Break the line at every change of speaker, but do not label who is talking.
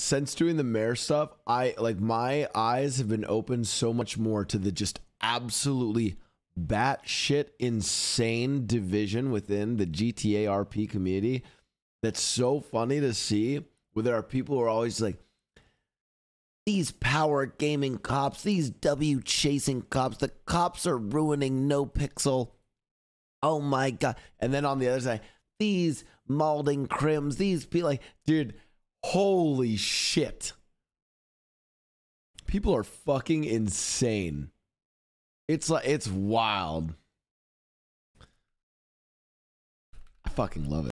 since doing the mayor stuff, I like my eyes have been opened so much more to the just absolutely batshit insane division within the GTA RP community. That's so funny to see. Where there are people who are always like, these power gaming cops, these W chasing cops, the cops are ruining NoPixel. Oh my god! And then on the other side, these malding crims, these people like, dude, holy shit. People are fucking insane. It's like it's wild. I fucking love it.